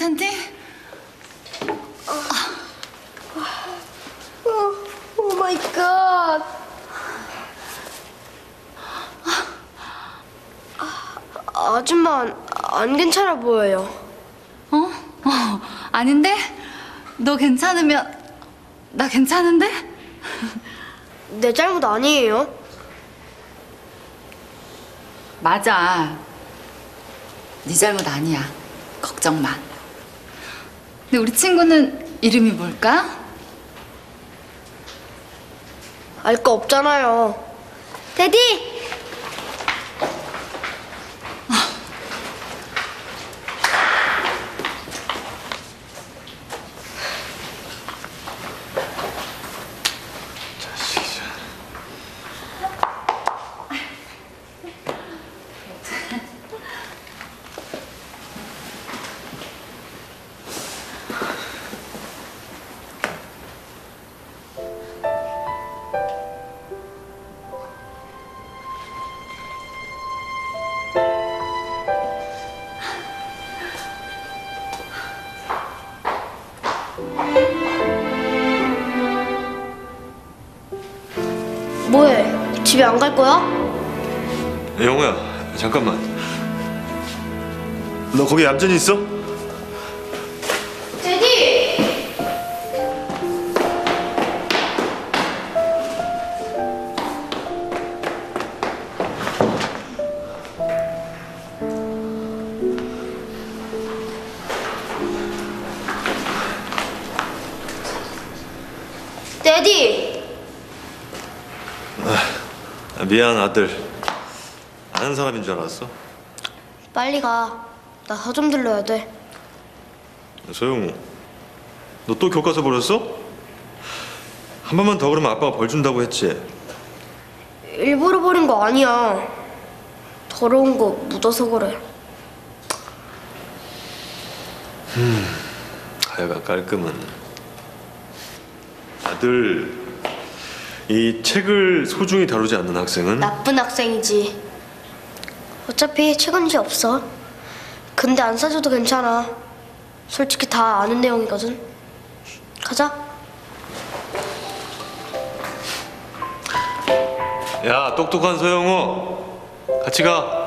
괜찮니? Oh my God. 아, 아줌마 안 괜찮아 보여요. 어? 어, 아닌데? 너 괜찮으면 나 괜찮은데? 내 잘못 아니에요. 맞아. 네 잘못 아니야. 걱정 마. 근데 우리 친구는 이름이 뭘까? 알 거 없잖아요. 데디! 집에 안 갈 거야? 영호야 잠깐만 너 거기 얌전히 있어? 데디! 데디! 아, 미안 아들 아는 사람인 줄 알았어 빨리 가. 나 서점 들러야 돼. 소영우 너 또 교과서 버렸어? 한 번만 더 그러면 아빠가 벌 준다고 했지 일부러 버린 거 아니야. 더러운 거 묻어서 그래. 하여간 깔끔은 아들 이 책을 소중히 다루지 않는 학생은 나쁜 학생이지. 어차피 책은지 없어. 근데 안 사줘도 괜찮아. 솔직히 다 아는 내용이거든. 가자. 야 똑똑한 소영우 같이 가